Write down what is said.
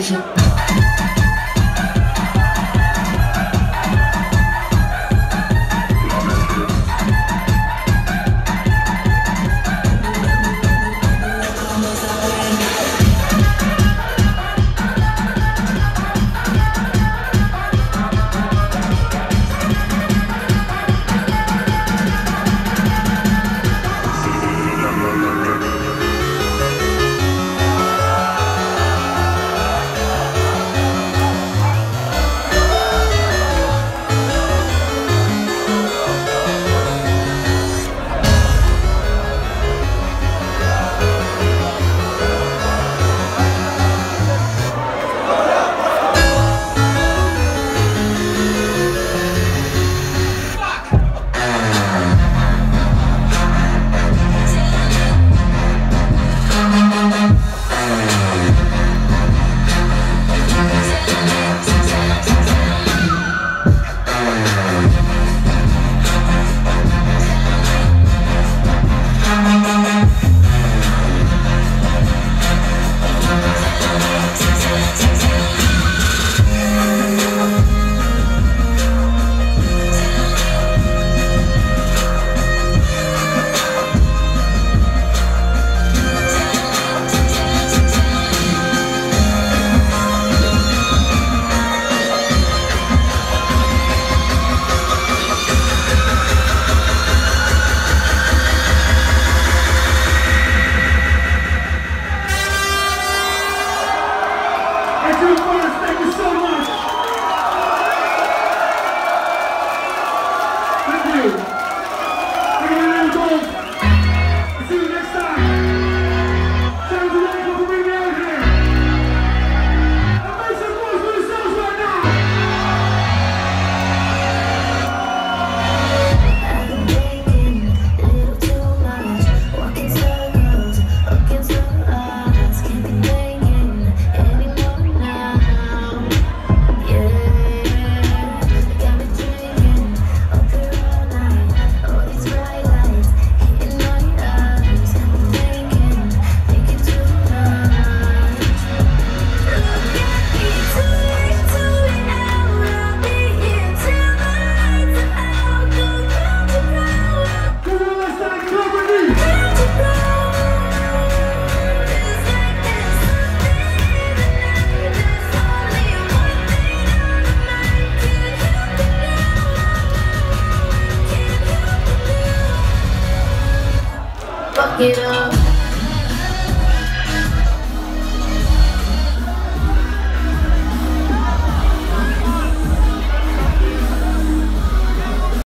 station. It up.